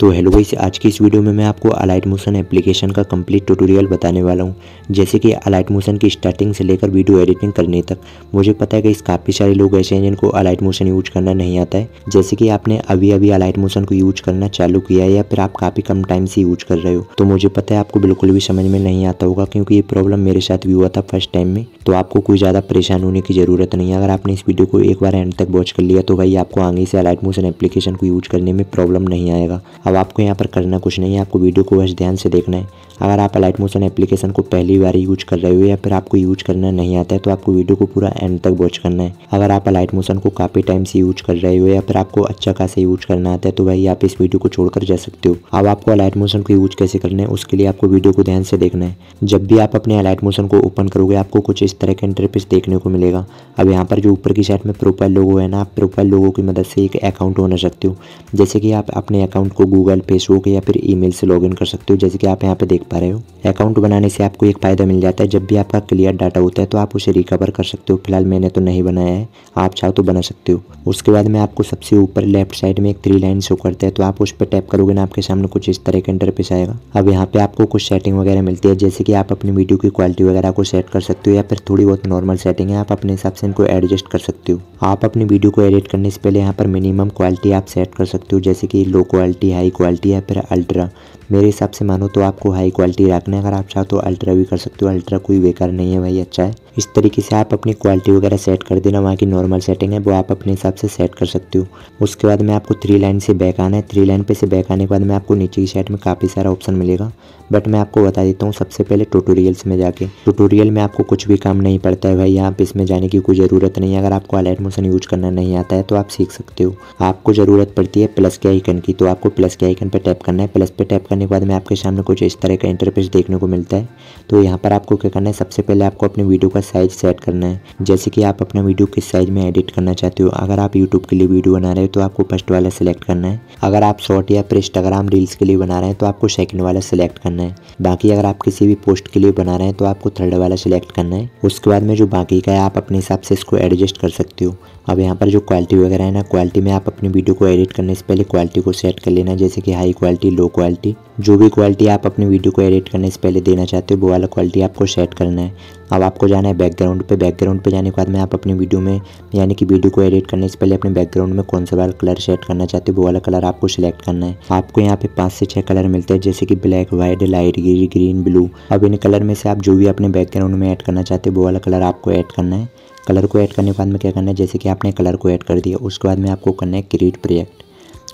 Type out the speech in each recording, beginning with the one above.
तो hello guys, आज की इस वीडियो में मैं आपको अलाइट मोशन एप्लीकेशन का कंप्लीट ट्यूटोरियल बताने वाला हूँ। जैसे कि अलाइट मोशन की स्टार्टिंग से लेकर वीडियो एडिटिंग करने तक, मुझे पता है कि इस काफ़ी सारे लोग ऐसे हैं जिनको अलाइट मोशन यूज़ करना नहीं आता है। जैसे कि आपने अभी अभी अलाइट मोशन को यूज़ करना चालू किया है या फिर आप काफ़ी कम टाइम से यूज़ कर रहे हो तो मुझे पता है आपको बिल्कुल भी समझ में नहीं आता होगा, क्योंकि ये प्रॉब्लम मेरे साथ भी हुआ था फ़र्स्ट टाइम में तो आपको कोई ज़्यादा परेशान होने की ज़रूरत नहीं है। अगर आपने इस वीडियो को एक बार एंड तक वॉच कर लिया तो भाई आपको आगे से अलाइट मोशन एप्लीकेशन को यूज़ करने में प्रॉब्लम नहीं आएगा। अब आपको यहाँ पर करना कुछ नहीं है, आपको वीडियो को बस ध्यान से देखना है। अगर आप लाइट मोशन एप्लीकेशन को पहली बार यूज़ कर रहे हो या फिर आपको यूज़ करना नहीं आता है तो आपको वीडियो को पूरा एंड तक वॉच करना है। अगर आप लाइट मोशन को काफ़ी टाइम से यूज़ कर रहे हो या फिर आपको अच्छा खासा यूज़ करना आता है तो भाई आप इस वीडियो को छोड़कर जा सकते हो। अब आपको लाइट मोशन को यूज़ कैसे करना है, उसके लिए आपको वीडियो को ध्यान से देखना है। जब भी आप अपने लाइट मोशन को ओपन करोगे, आपको कुछ इस तरह का इंटरफेस देखने को मिलेगा। अब यहाँ पर जो ऊपर की साइड में प्रोफ़ाइल लोगो है ना, आप प्रोफ़ाइल लोगों की मदद से एक अकाउंट बना सकते हो। जैसे कि आप अपने अकाउंट को गूगल फेसबुक या फिर ईमेल से लॉगिन कर सकते हो। जैसे कि आप यहाँ पे देख पा रहे हो। अकाउंट बनाने से आपको एक फ़ायदा मिल जाता है। जब भी आपका क्लियर डाटा होता है तो आप उसे रिकवर कर सकते हो। फ़िलहाल मैंने तो नहीं बनाया है। आप चाहो तो बना सकते हो। उसके बाद में आपको सबसे ऊपर लेफ़्ट साइड में एक थ्री लाइन शो करता है। तो आप उस पर टैप करोगे ना, आपके सामने कुछ इस तरह का इंटरफेस आएगा। अब यहाँ पे आपको कुछ सेटिंग वगैरह मिलती है। जैसे कि आप अपनी वीडियो की क्वालिटी वगैरह को सेट कर सकते हो, या फिर थोड़ी बहुत नॉर्मल सेटिंग है, आप अपने हिसाब से इनको एडजस्ट कर सकते हो। आप अपनी वीडियो को एडिट करने से पहले यहाँ पर मिनिमम क्वालिटी आप सेट कर सकते हो। जैसे कि लो क्वालिटी हाई क्वालिटी या फिर अल्ट्रा मेरे हिसाब से मानो तो आपको हाई क्वालिटी रखना है। अगर आप चाहो तो अल्ट्रा भी कर सकते हो। अल्ट्रा कोई बेकार नहीं है भाई अच्छा है। इस तरीके से आप अपनी क्वालिटी वगैरह सेट कर देना, वहाँ की नॉर्मल सेटिंग है, वो आप अपने हिसाब से सेट कर सकते हो। उसके बाद में आपको थ्री लाइन से बैक आना है। थ्री लाइन पे से बैक आने के बाद में आपको नीचे की साइड में काफ़ी सारा ऑप्शन मिलेगा। बट मैं आपको बता देता हूँ, सबसे पहले ट्यूटोरियल्स में जाके। ट्यूटोरियल में आपको कुछ भी काम नहीं पड़ता है भाई, यहाँ पे इसमें जाने की कोई ज़रूरत नहीं है। अगर आपको अलाइट मोशन यूज़ करना नहीं आता है तो आप सीख सकते हो। आपको ज़रूरत पड़ती है प्लस के आइकन की तो आपको प्लस के आइकन पर टैप करना है। प्लस पे टैप करने के बाद में आपके सामने कुछ इस तरह का इंटरफेस देखने को मिलता है। तो यहाँ पर आपको क्या करना है, सबसे पहले आपको अपनी वीडियो का साइज़ सेट करना है। जैसे कि आप अपना वीडियो किस साइज़ में एडिट करना चाहते हो। अगर आप यूट्यूब के लिए वीडियो बना रहे हो तो आपको फ़र्स्ट वाला सिलेक्ट करना है। अगर आप शॉर्ट या फिर इंस्टाग्राम रील्स के लिए बना रहे हैं तो आपको सेकंड वाला सिलेक्ट करना है। बाकी अगर आप किसी भी पोस्ट के लिए बना रहे हैं तो आपको थर्ड वाला सिलेक्ट करना है। उसके बाद में जो बाकी का है, आप अपने हिसाब से इसको एडजस्ट कर सकते हो। अब यहाँ पर जो क्वालिटी वगैरह है ना क्वालिटी में आप अपनी वीडियो को एडिट करने से पहले क्वालिटी को सेट कर लेना जैसे कि हाई क्वालिटी लो क्वालिटी जो भी क्वालिटी आप अपनी वीडियो को एडिट करने से पहले देना चाहते हो, वो वाला क्वालिटी आपको सेट करना है। अब आपको जाना है बैकग्राउंड पे। बैकग्राउंड पे जाने के बाद में आप अपनी वीडियो में, यानी कि वीडियो को एडिट करने से पहले अपने बैकग्राउंड में कौन सा वाला कलर सेट करना चाहते हो, वो वाला कलर आपको सिलेक्ट करना है। आपको यहाँ पे पाँच से छः कलर मिलते हैं, जैसे कि black white light green green blue अब इन कलर में से आप जो भी अपने बैकग्राउंड में ऐड करना चाहते हो, वो वाला कलर आपको ऐड करना है। कलर को ऐड करने के बाद में क्या करना है, जैसे कि आपने कलर को ऐड कर दिया, उसके बाद में आपको करना है क्रिएट प्रोजेक्ट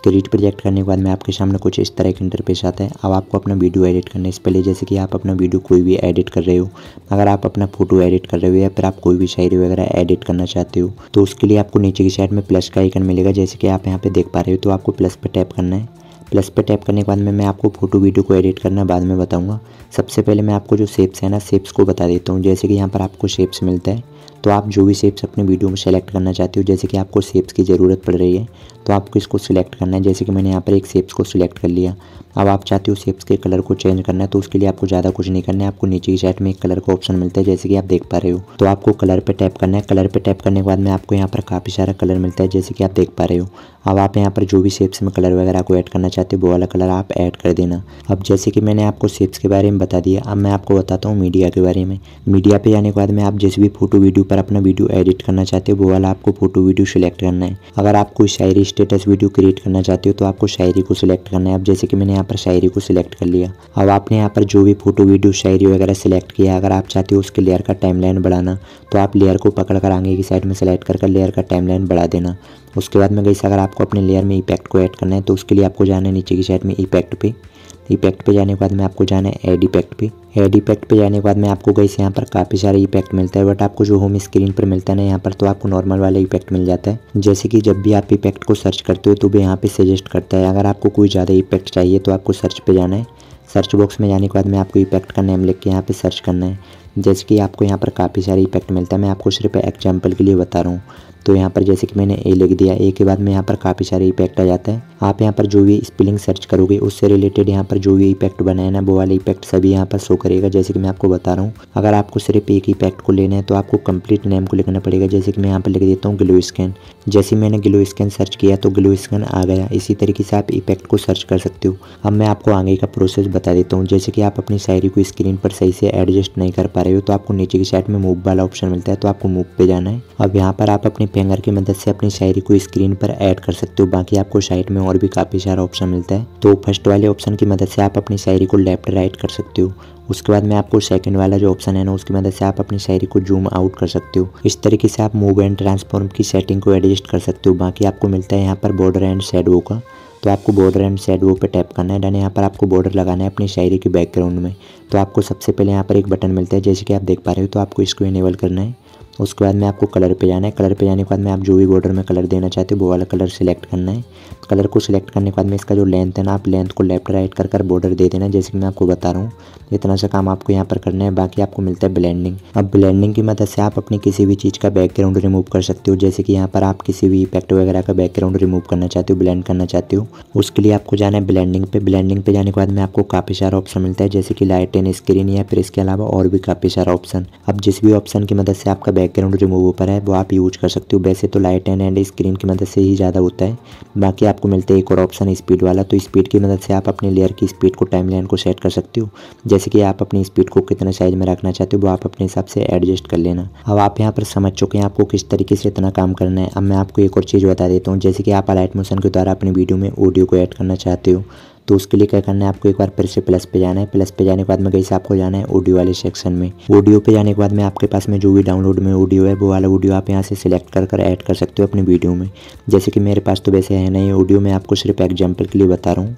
क्रिएट प्रोजेक्ट करने के बाद में आपके सामने कुछ इस तरह का इंटरफेस आता है। अब आपको अपना वीडियो एडिट करने से पहले जैसे कि आप अपना वीडियो कोई भी एडिट कर रहे हो, अगर आप अपना फ़ोटो एडिट कर रहे हो या फिर आप कोई भी शायरी वगैरह एडिट करना चाहते हो तो उसके लिए आपको नीचे की साइड में प्लस का आइकन मिलेगा। जैसे कि आप यहाँ पे देख पा रहे हो तो आपको प्लस पर टैप करना है। प्लस पे टैप करने के बाद में मैं आपको फ़ोटो वीडियो को एडिट करना बाद में बताऊँगा। सबसे पहले मैं आपको जो शेप्स है ना शेप्स को बता देता हूँ। जैसे कि यहाँ पर आपको शेप्स मिलता है तो आप जो भी शेप्स अपने वीडियो में सेलेक्ट करना चाहते हो, जैसे कि आपको शेप्स की ज़रूरत पड़ रही है तो आपको इसको सिलेक्ट करना है। जैसे कि मैंने यहाँ पर एक सेप्स को सिलेक्ट कर लिया। अब आप चाहते हो शेप्स के कलर को चेंज करना है तो उसके लिए आपको ज़्यादा कुछ नहीं करना है। आपको नीचे की साइड में एक कलर का ऑप्शन मिलता है, जैसे कि आप देख पा रहे हो। तो आपको कलर पे टैप करना है। कलर पे टैप करने के बाद में आपको यहाँ पर काफ़ी सारा कलर मिलता है, जैसे कि आप देख पा रहे हो। अब आप यहाँ पर जो भी शेप्स में कलर वगैरह को ऐड करना चाहते हो, वो वाला कलर आप ऐड कर देना। अब जैसे कि मैंने आपको शेप्स के बारे में बता दिया, अब मैं आपको बताता हूँ मीडिया के बारे में। मीडिया पे जाने के बाद में आप जिस भी फ़ोटो वीडियो पर अपना वीडियो एडिट करना चाहते हो, वो वाला आपको फ़ोटो वीडियो सिलेक्ट करना है। अगर आप कोई शायरी स्टेटस वीडियो क्रिएट करना चाहते हो तो आपको शायरी को सिलेक्ट करना है। अब जैसे कि मैंने यहाँ पर शायरी को सिलेक्ट कर लिया। अब आपने यहाँ पर जो भी फ़ोटो वीडियो शायरी वगैरह सिलेक्ट किया अगर आप चाहते हो उसके लेयर का टाइमलाइन बढ़ाना तो आप लेयर को पकड़ कर आगे की साइड में सेलेक्ट कर लेयर का टाइमलाइन बढ़ा देना। उसके बाद में गई अगर आपको अपने लेयर में इफ़ेक्ट को ऐड करना है तो उसके लिए आपको जाना है नीचे की साइड में इफ़ेक्ट पे। इफ़ेक्ट पे जाने के बाद में आपको जाना है एड इफ़ेक्ट पे। एड इफ़ेक्ट पे जाने के बाद में आपको गई यहाँ पर काफ़ी सारे इफ़ेक्ट मिलता है बट आपको जो होम स्क्रीन पर मिलता है ना, यहाँ पर तो आपको नॉर्मल वाला इफ़ेक्ट मिल जाता है। जैसे कि जब भी आप इफ़ेक्ट को सर्च करते हो तो भी यहाँ पे सजेस्ट करता है, अगर आपको कोई ज़्यादा इफ़ेक्ट चाहिए तो आपको सर्च पे जाना है। सर्च बॉक्स में जाने के बाद में आपको इफ़ेक्ट का नेम लिख के यहाँ पे सर्च करना है। जैसे कि आपको यहाँ पर काफ़ी सारे इफ़ेक्ट मिलता है, मैं आपको सिर्फ़ एग्ज़ाम्पल के लिए बता रहा हूँ। तो यहाँ पर जैसे कि मैंने ए लिख दिया, ए के बाद में यहाँ पर काफ़ी सारे इफ़ेक्ट आ जाता है। आप यहाँ पर जो भी स्पेलिंग सर्च करोगे, उससे रिलेटेड यहाँ पर जो भी इफ़ेक्ट बनाए ना, वो वाले इफ़ेक्ट सभी यहाँ पर शो करेगा। जैसे कि मैं आपको बता रहा हूँ, अगर आपको सिर्फ़ एक इफ़ेक्ट को लेना है तो आपको कंप्लीट नेम को लिखना पड़ेगा। जैसे कि मैं यहाँ पर लिख देता हूँ ग्लो स्कैन जैसे मैंने ग्लो स्कैन सर्च किया तो ग्लो स्कैन आ गया। इसी तरीके से आप इफ़ेक्ट को सर्च कर सकते हो। अब मैं आपको आगे का प्रोसेस बता देता हूँ। जैसे कि आप अपनी शायरी को स्क्रीन पर सही से एडजस्ट नहीं कर पा रहे हो तो आपको नीचे की साइड में मूव वाला ऑप्शन मिलता है तो आपको मूव पे जाना है। अब यहाँ पर आप अपनी फिंगर की मदद से अपनी शायरी को स्क्रीन पर ऐड कर सकते हो। बाकी आपको साइड में और भी काफ़ी सारा ऑप्शन मिलता है। तो फ़र्स्ट वाले ऑप्शन की मदद से आप अपनी शायरी को लेफ़्ट राइट कर सकते हो। उसके बाद में आपको सेकंड वाला जो ऑप्शन है ना, उसकी मदद से आप अपनी शायरी को जूम आउट कर सकते हो। इस तरीके से आप मूव एंड ट्रांसफॉर्म की सेटिंग को एडजस्ट कर सकते हो। बाकी आपको मिलता है यहाँ पर बॉर्डर एंड शेडो का। तो आपको बॉर्डर एंड शेडो पे टैप करना है। डन यहाँ पर आपको बॉर्डर लगाना है अपनी शायरी के बैकग्राउंड में। तो आपको सबसे पहले यहाँ पर एक बटन मिलता है। जैसे कि आप देख पा रहे हो तो आपको इसको इनेबल करना है। उसके बाद में आपको कलर पे जाना है। कलर पे जाने के बाद में आप जो भी बॉर्डर में कलर देना चाहते हो, वो वाला कलर सेलेक्ट करना है। कलर को सिलेक्ट करने के बाद में इसका जो लेंथ है ना, आप लेंथ को लेफ़्ट राइट कर कर बॉर्डर दे देना, जैसे कि मैं आपको बता रहा हूँ। इतना सा काम आपको यहाँ पर करना है, बाकी आपको मिलता है ब्लेंडिंग अब ब्लेंडिंग की मदद से आप अपनी किसी भी चीज़ का बैकग्राउंड रिमूव कर सकते हो, जैसे कि यहाँ पर आप किसी भी इफ़ेक्ट वगैरह का बैकग्राउंड रिमूव करना चाहते हो ब्लेंड करना चाहते हो, उसके लिए आपको जाना है ब्लेंडिंग पे। ब्लेंडिंग पे जाने के बाद में आपको काफ़ी सारा ऑप्शन मिलता है, जैसे कि लाइट एंड स्क्रीन या फिर इसके अलावा और भी काफ़ी सारा ऑप्शन अब जिस भी ऑप्शन की मदद से आपका बैकग्राउंड रिमूव ऊपर है, वो आप यूज़ कर सकते हो। वैसे तो लाइट एंड एंड स्क्रीन की मदद से ही ज़्यादा होता है। बाकी आपको मिलता है एक और ऑप्शन स्पीड वाला तो स्पीड की मदद से आप अपने लेयर की स्पीड को टाइम को सेट कर सकते हो। जैसे कि आप अपनी स्पीड को कितने साइज़ में रखना चाहते हो, वो आप अपने हिसाब से एडजस्ट कर लेना। अब आप यहाँ पर समझ चुके हैं आपको किस तरीके से इतना काम करना है। अब मैं आपको एक और चीज़ बता देता हूँ, जैसे कि आप अलाइट मोशन के द्वारा अपनी वीडियो में ऑडियो को ऐड करना चाहते हो। तो उसके लिए क्या करना है, आपको एक बार फिर से प्लस पे जाना है। प्लस पे जाने के बाद में से आपको जाना है ऑडियो वाले सेक्शन में। ऑडियो पे जाने के बाद में आपके पास में जो भी डाउनलोड में ऑडियो है, वो वाला ऑडियो आप यहाँ से सिलेक्ट कर कर ऐड कर सकते हो अपनी वीडियो में। जैसे कि मेरे पास तो वैसे है नहीं ऑडियो मैं आपको सिर्फ़ एग्ज़ाम्पल के लिए बता रहा हूँ।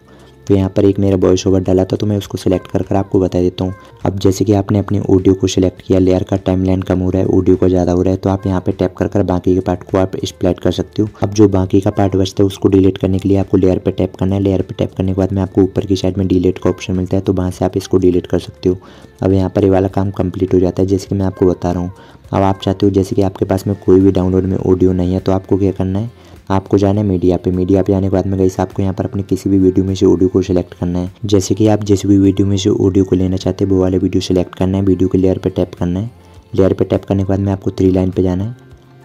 तो यहाँ पर एक मेरा वॉइस ओवर डाला था तो मैं उसको सिलेक्ट कर कर आपको बता देता हूँ। अब जैसे कि आपने अपनी ऑडियो को सिलेक्ट किया लेयर का टाइम लाइन कम हो रहा है ऑडियो को ज़्यादा हो रहा है तो आप यहाँ पे टैप कर कर बाकी के पार्ट को आप स्प्लेट कर सकते हो। अब जो बाकी का पार्ट बचता है, उसको डिलीट करने के लिए आपको लेयर पर टैप करना है। लेयर पर टैप करने के बाद में आपको ऊपर की साइड में डिलीट का ऑप्शन मिलता है तो वहाँ से आप इसको डिलीट कर सकते हो। अब यहाँ पर ये वाला काम कंप्लीट हो जाता है, जैसे कि मैं आपको बता रहा हूँ। अब आप चाहते हो, जैसे कि आपके पास में कोई भी डाउनलोड में ऑडियो नहीं है तो आपको क्या करना है? आपको जाना है मीडिया पे। मीडिया पे जाने के बाद में गई आपको यहाँ पर अपने किसी भी वीडियो में से ऑडियो को सिलेक्ट करना है। जैसे कि आप जिस भी वीडियो में से ऑडियो को लेना चाहते हैं, वो वाले वीडियो सेलेक्ट करना है। वीडियो के लेयर पर टैप करना है। लेयर पर टैप करने के बाद में आपको थ्री लाइन पर जाना है।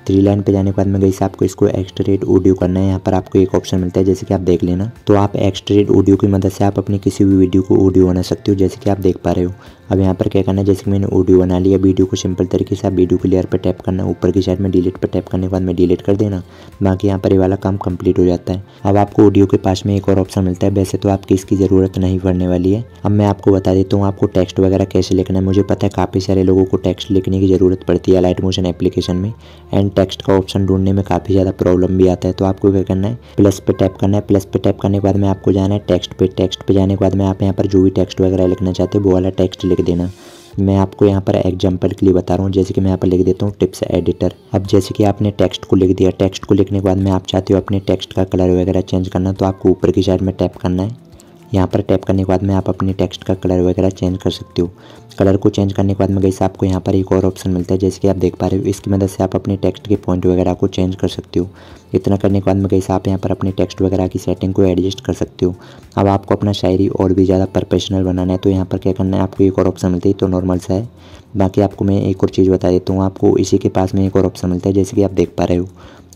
थ्री लाइन पे जाने के बाद में गई आपको इसको एक्सट्रेट ऑडियो करना है। यहाँ पर आपको एक ऑप्शन मिलता है, जैसे कि आप देख लेना। तो आप एक्सट्रेट ऑडियो की मदद से आप अपनी किसी भी वीडियो को ऑडियो बना सकते हो, जैसे कि आप देख पा रहे हो। अब यहाँ पर क्या करना है, जैसे कि मैंने ऑडियो बना लिया वीडियो को सिंपल तरीके से आप वीडियो के लेयर पर टैप करना, ऊपर की साइड में डिलीट पर टैप करने के बाद में डिलीट कर देना। बाकी यहाँ पर ये वाला काम कंप्लीट हो जाता है। अब आपको ऑडियो के पास में एक और ऑप्शन मिलता है। वैसे तो आपकी इसकी ज़रूरत नहीं पड़ने वाली है। अब मैं आपको बता देता हूँ, आपको टेक्स्ट वगैरह कैसे लिखना है। मुझे पता है काफ़ी सारे लोगों को टेक्स्ट लिखने की ज़रूरत पड़ती है लाइट मोशन एप्लीकेशन में। एंड टेक्स्ट का ऑप्शन ढूँढने में काफ़ी ज़्यादा प्रॉब्लम भी आता है। तो आपको क्या करना है? प्लस पे टैप करना है। प्लस पे टैप करने के बाद में आपको जाना है टेक्स्ट पे। टेक्स्ट पे जाने के बाद में आप यहाँ पर जो भी टेक्स्ट वगैरह लिखना चाहते हो, वो वाला टेक्स्ट लिख देना। मैं आपको यहाँ पर एग्ज़ाम्पल के लिए बता रहा हूँ। जैसे कि मैं यहाँ पर लिख देता हूँ टिप्स एडिटर अब जैसे कि आपने टेक्स्ट को लिख दिया टेक्स्ट को लिखने के बाद में आप चाहते हो अपने टेक्स्ट का कलर वगैरह चेंज करना तो आपको ऊपर की साइड में टैप करना है। यहाँ पर टैप करने के बाद में आप अपने टेक्स्ट का कलर वगैरह चेंज कर सकते हो। कलर को चेंज करने के बाद में गई आपको यहाँ पर एक और ऑप्शन मिलता है, जैसे कि आप देख पा रहे हो, इसकी मदद से आप अपने टेक्स्ट के पॉइंट वगैरह को चेंज कर सकते हो। इतना करने के बाद में गई आप यहाँ पर अपने टेक्स्ट वगैरह की सेटिंग को एडजस्ट कर सकते हो। अब आपको अपना शायरी और भी ज़्यादा प्रोफेशनल बनाना है तो यहाँ पर क्या करना है, आपको एक और ऑप्शन मिलती है तो नॉर्मल सा है। बाकी आपको मैं एक और चीज़ बता देता हूँ, आपको इसी के पास में एक और ऑप्शन मिलता है, जैसे कि आप देख पा रहे हो।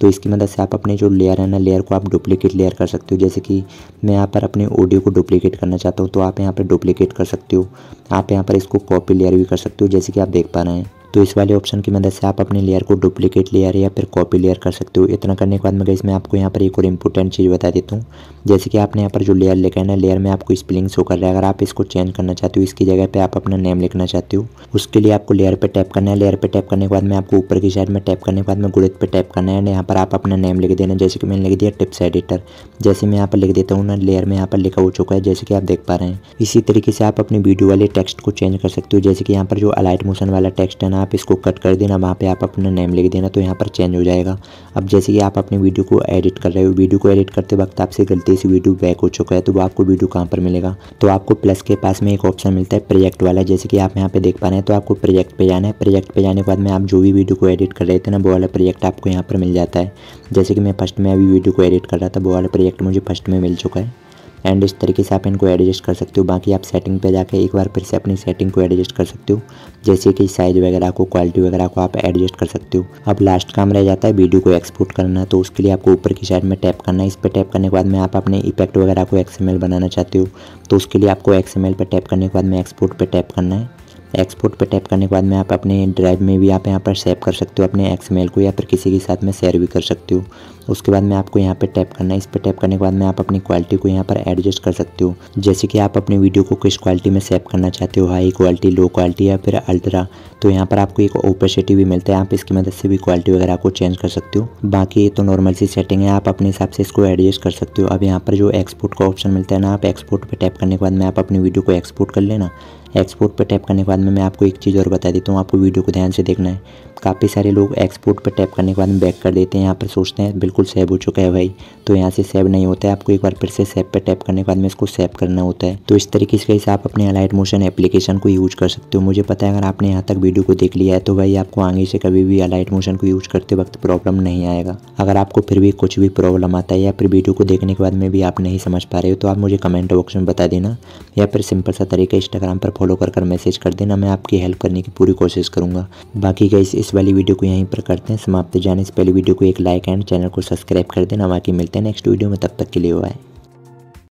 तो इसकी मदद से आप अपने जो लेयर है ना लेयर को आप डुप्लीकेट लेयर कर सकते हो। जैसे कि मैं यहाँ पर अपने ऑडियो को डुप्लीकेट करना चाहता हूँ तो आप यहाँ पर डुप्लीकेट कर सकते हो। आप यहाँ पर इसको कॉपी लेयर भी कर सकते हो, जैसे कि आप देख पा रहे हैं। तो इस वाले ऑप्शन की मदद से आप अपने लेयर को डुप्लीकेट लेयर या फिर कॉपी लेयर कर सकते हो। इतना करने के बाद मैं इसमें आपको यहाँ पर एक और इंपॉर्टेंट चीज़ बता देता हूँ। जैसे कि आपने यहाँ पर जो लेयर लिखा है ना लेयर में आपको स्पेलिंग शो कर रहा है। अगर आप इसको चेंज करना चाहते हो, इसकी जगह पर आप अपना नेम लिखना चाहते हो, उसके लिए आपको लेयर पर टैप करना है। लेयर पर टैप करने के बाद में आपको ऊपर की साइड में टैप करने के बाद में गुड़ित पे टैप करना है। यहाँ पर आप अपना नेम लिख देना जैसे कि मैंने लिख दिया टिप्स एडिटर जैसे मैं यहाँ पर लिख देता हूँ ना लेयर में यहाँ पर लिखा हो चुका है, जैसे कि आप देख पा रहे हैं। इसी तरीके से आप अपनी वीडियो वाले टेक्स्ट को चेंज कर सकते हो। जैसे कि यहाँ पर जो अलाइट मोशन वाला टेक्स्ट है ना आप इसको कट कर देना, वहाँ पे आप अपना नेम लिख देना तो यहाँ पर चेंज हो जाएगा। अब जैसे कि आप अपने वीडियो को एडिट कर रहे हो वीडियो को एडिट करते वक्त आपसे गलती से वीडियो बैक हो चुका है तो वो आपको वीडियो कहाँ पर मिलेगा? तो आपको प्लस के पास में एक ऑप्शन मिलता है प्रोजेक्ट वाला, जैसे कि आप यहाँ पे देख पा रहे हैं तो आपको प्रोजेक्ट पे जाना है। प्रोजेक्ट पे जाने के बाद में आप जो भी वीडियो को एडिट कर रहे थे ना, वो वाला प्रोजेक्ट आपको यहाँ पर मिल जाता है। जैसे कि मैं फ़र्स्ट में अभी वीडियो को एडिट कर रहा था, वो वाला प्रोजेक्ट मुझे फ़र्स्ट में मिल चुका है। एंड इस तरीके से आप इनको एडजस्ट कर सकते हो। बाकी आप सेटिंग पे जाकर एक बार फिर से अपनी सेटिंग को एडजस्ट कर सकते हो। जैसे कि साइज़ वगैरह को क्वालिटी वगैरह को आप एडजस्ट कर सकते हो। अब लास्ट काम रह जाता है वीडियो को एक्सपोर्ट करना। तो उसके लिए आपको ऊपर की साइड में टैप करना है। इस पर टैप करने के बाद में आप अपने इफ़ेक्ट वगैरह को एक्सएमएल बनाना चाहते हो। तो उसके लिए आपको एक्सएमएल पर टैप करने के बाद में एक्सपोर्ट पर टैप करना है। एक्सपोर्ट पे टैप करने के बाद में आप अपने ड्राइव में भी आप यहाँ पर सेव कर सकते हो, अपने एक्समेल को या फिर किसी के साथ में शेयर भी कर सकते हो। उसके बाद में आपको यहाँ पे टैप करना है। इस पर टैप करने के बाद में आप अपनी क्वालिटी को यहाँ पर एडजस्ट कर सकते हो। जैसे कि आप अपने वीडियो को किस क्वालिटी में सेव करना चाहते हो हाई क्वालिटी लो क्वालिटी या फिर अल्ट्रा तो यहाँ पर आपको एक ओपेसिटी भी मिलता है। आप इसकी मदद से भी क्वालिटी वगैरह को चेंज कर सकते हो। बाकी ये तो नॉर्मल सी सेटिंग है। आप अपने हिसाब से इसको एडजस्ट कर सकते हो। अब यहाँ पर जो एक्सपोर्ट का ऑप्शन मिलता है ना, आप एक्सपोर्ट पर टैप करने के बाद में आप अपनी वीडियो को एक्सपोर्ट कर लेना। एक्सपोर्ट पर टैप करने के बाद में मैं आपको एक चीज़ और बता देता हूँ, आपको वीडियो को ध्यान से देखना है। काफ़ी सारे लोग एक्सपोर्ट पर टैप करने के बाद में बैक कर देते हैं, यहाँ पर सोचते हैं, बिल्कुल सेव हो चुका है भाई। तो यहाँ से सेव नहीं होता है, आपको एक बार फिर से सेव पर टैप करने के बाद में इसको सेव करना होता है। तो इस तरीके से आप अपने अलाइट मोशन एप्लीकेशन को यूज़ कर सकते हो। मुझे पता है, अगर आपने यहाँ तक वीडियो को देख लिया है तो भाई आपको आगे से कभी भी अलाइट मोशन को यूज़ करते वक्त प्रॉब्लम नहीं आएगा। अगर आपको फिर भी कुछ भी प्रॉब्लम आता है या फिर वीडियो को देखने के बाद में भी आप नहीं समझ पा रहे हो तो आप मुझे कमेंट बॉक्स में बता देना। या फिर सिंपल सा तरीका इंस्टाग्राम पर फॉलो कर कर मैसेज कर देना, मैं आपकी हेल्प करने की पूरी कोशिश करूँगा। बाकी गई इस वाली वीडियो को यहीं पर करते हैं, समाप्त जाने से पहले वीडियो को एक लाइक एंड चैनल को सब्सक्राइब कर देना। बाकी मिलते हैं नेक्स्ट वीडियो में, तब तक के लिए है